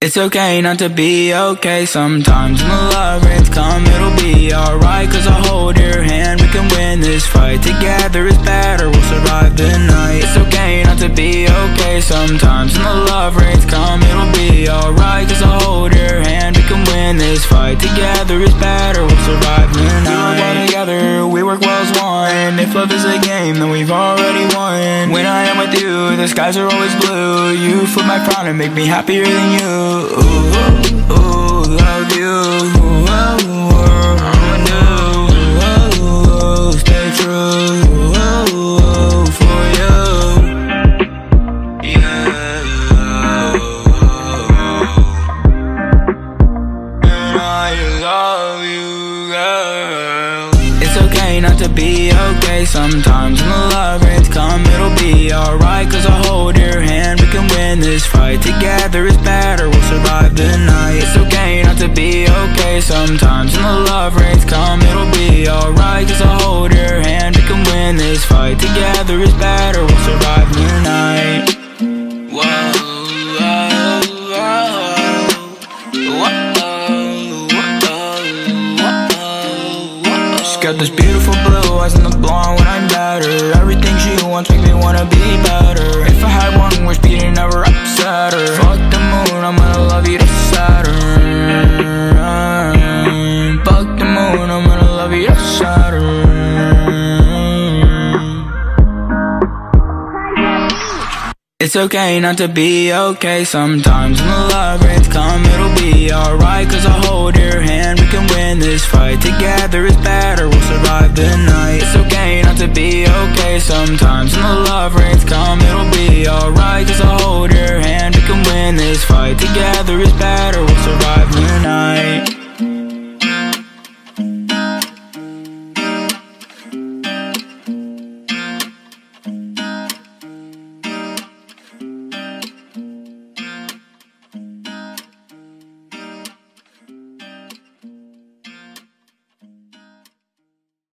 It's okay not to be okay. Sometimes When the love rains come, it'll be alright. Cause I'll hold your hand, we can win this fight. Together is better, we'll survive the night. It's okay not to be okay. Sometimes When the love rains come, it'll be Together is better, we'll survive We work well together, we work well as one. If love is a game, then we've already won. When I am with you, the skies are always blue. You flip my frown and make me happier than you. Ooh, ooh, ooh, love you okay not to be okay. Sometimes When the love rains come, it'll be alright. Cause I'll hold your hand, we can win this fight Together. Is better, we'll survive the night. It's okay not to be okay. Sometimes When the love rains come, it'll be got this beautiful blue eyes and the blonde when I'm better Everything she wants make me wanna be better. If I had one wish, beating never upset her Fuck the moon, I'm gonna love you to Saturn. Fuck the moon, I'm gonna love you to Saturn. It's okay not to be okay. Sometimes When the love rains come, it'll be alright. Cause I'll hold your hand, we can win this fight. Together is better, the night. It's okay not to be okay. Sometimes When the love rains come, it'll be alright